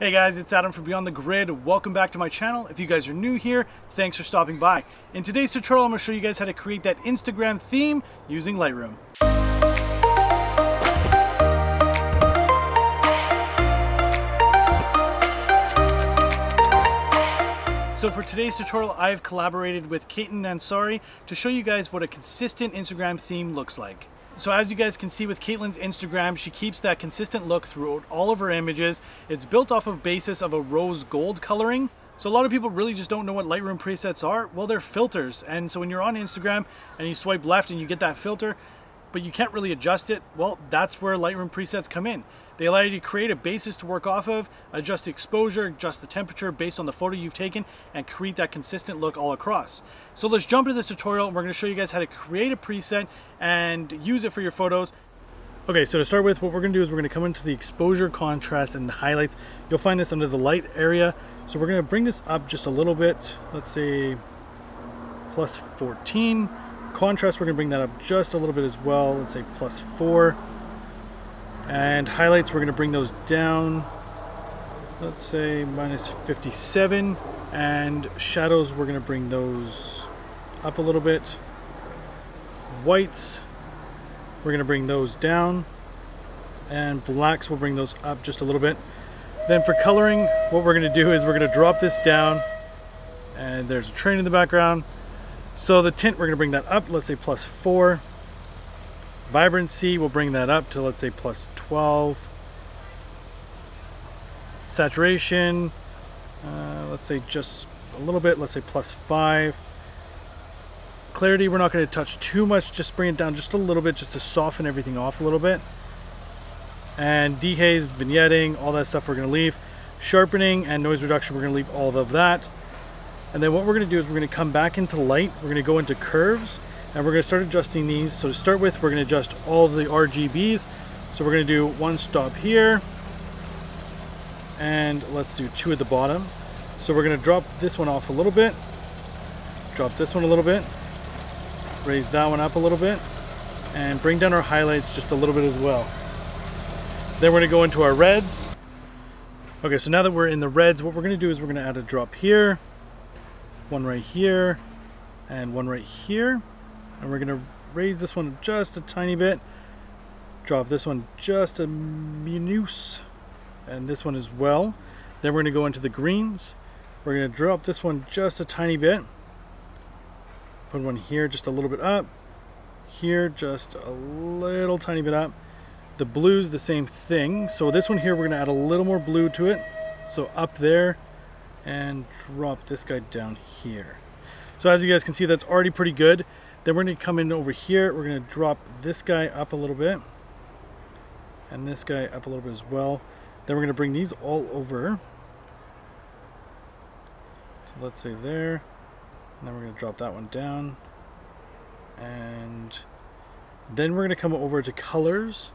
Hey guys, it's Adam from Beyond the Grid. Welcome back to my channel. If you guys are new here, thanks for stopping by. In today's tutorial, I'm going to show you guys how to create that Instagram theme using Lightroom. So for today's tutorial, I've collaborated with Katelynn Ansari to show you guys what a consistent Instagram theme looks like. So as you guys can see with Katelynn's Instagram, she keeps that consistent look throughout all of her images. It's built off of basis of a rose gold coloring. So a lot of people really just don't know what Lightroom presets are. Well, they're filters. And so when you're on Instagram and you swipe left and you get that filter, but you can't really adjust it, well, that's where Lightroom presets come in. They allow you to create a basis to work off of, adjust the exposure, adjust the temperature based on the photo you've taken, and create that consistent look all across. So let's jump into this tutorial and we're gonna show you guys how to create a preset and use it for your photos. Okay, so to start with, what we're gonna do is we're gonna come into the exposure, contrast, and highlights. You'll find this under the light area. So we're gonna bring this up just a little bit. Let's say plus 14. Contrast, we're gonna bring that up just a little bit as well. Let's say plus four. And highlights, we're gonna bring those down. Let's say minus 57. And shadows, we're gonna bring those up a little bit. Whites, we're gonna bring those down. And blacks, we'll bring those up just a little bit. Then for coloring, what we're gonna do is we're gonna drop this down. And there's a train in the background. So the tint, we're gonna bring that up, let's say plus four. Vibrancy, we'll bring that up to let's say plus 12. Saturation, uh, let's say just a little bit, let's say plus five. Clarity, we're not going to touch too much, just bring it down just a little bit just to soften everything off a little bit. And dehaze, vignetting, all that stuff we're going to leave. Sharpening and noise reduction, we're going to leave all of that. And then what we're to do is we're to come back into light. We're to go into curves and we're to start adjusting these. So to start with, we're to adjust all the RGBs. So we're to do one stop here, and let's do two at the bottom. So we're to drop this one off a little bit, drop this one a little bit, raise that one up a little bit, and bring down our highlights just a little bit as well. Then we're to go into our reds. Okay, so now that we're in the reds, what we're to do is we're to add a drop here, one right here, and one right here. And we're gonna raise this one just a tiny bit drop this one just a minus and this one as well. Then we're gonna go into the greens. We're gonna drop this one just a tiny bit. Put one here just a little bit up here just a little tiny bit up. The blues the same thing. So this one here we're gonna add a little more blue to it. So up there and drop this guy down here so as you guys can see that's already pretty good then we're to come in over here. We're to drop this guy up a little bit. And this guy up a little bit as well. Then we're to bring these all over. So let's say there. And then we're to drop that one down. And then we're to come over to colors.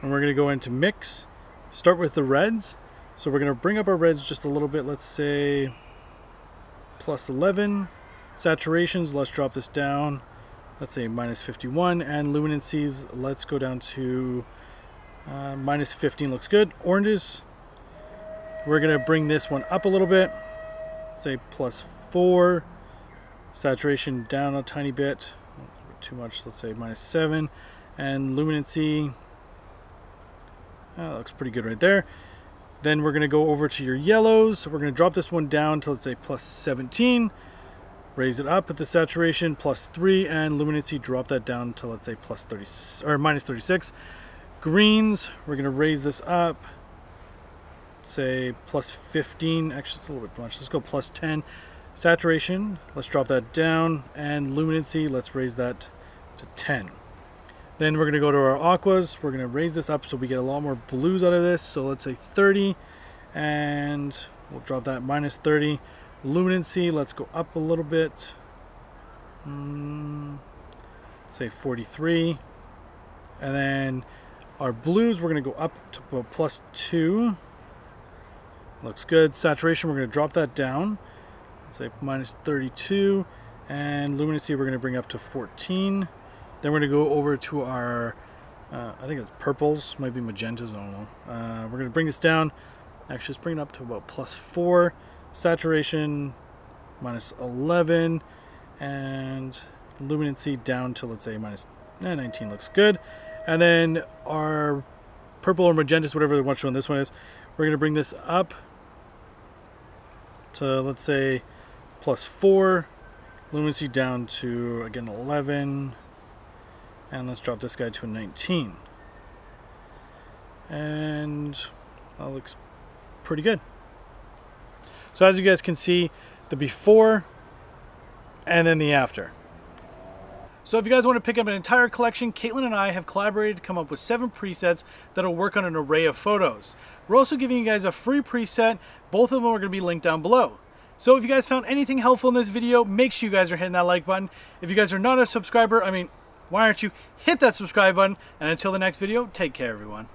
And we're to go into mix. Start with the reds. So we're going to bring up our reds just a little bit. Let's say plus 11. Saturations, let's drop this down. Let's say minus 51. And luminancies, let's go down to uh, minus 15 looks good. Oranges, we're going to bring this one up a little bit. Say plus 4. Saturation down a tiny bit. Too much, let's say minus 7. And luminancy, that looks pretty good right there. Then we're going to go over to your yellows. We're going to drop this one down to, let's say, plus 17 raise it up at the saturation plus 3 and luminancy drop that down to let's say plus 30 or minus 36 greens we're going to raise this up say plus 15 actually it's a little bit much. Let's go plus 10 saturation let's drop that down. And luminancy let's raise that to 10 then we're going to go to our aquas we're going to raise this up so we get a lot more blues out of this so let's say 30 and we'll drop that minus 30 Luminancy, let's go up a little bit. Mm, say 43. And then our blues, we're going to go up to plus 2. Looks good. Saturation, we're going to drop that down. Let's say minus 32. And luminancy, we're going to bring up to 14. Then we're going to go over to our, uh, I think it's purples, might be magentas, I don't know. Uh, we're going to bring this down Actually, let's bring it up to about plus 4. Saturation, minus 11. And luminancy down to, let's say, minus eh, 19 looks good. And then our purple or magentas, whatever the one this one is, we're going to bring this up to, let's say, plus 4. Luminancy down to, again, 11. And let's drop this guy to a 19. And that looks pretty good. So as you guys can see, the before and then the after. So if you guys want to pick up an entire collection, Katelynn and I have collaborated to come up with seven presets that'll work on an array of photos. We're also giving you guys a free preset. Both of them are going to be linked down below. So if you guys found anything helpful in this video, make sure you guys are hitting that like button. If you guys are not a subscriber, I mean, why aren't you? Hit that subscribe button. And until the next video, take care, everyone.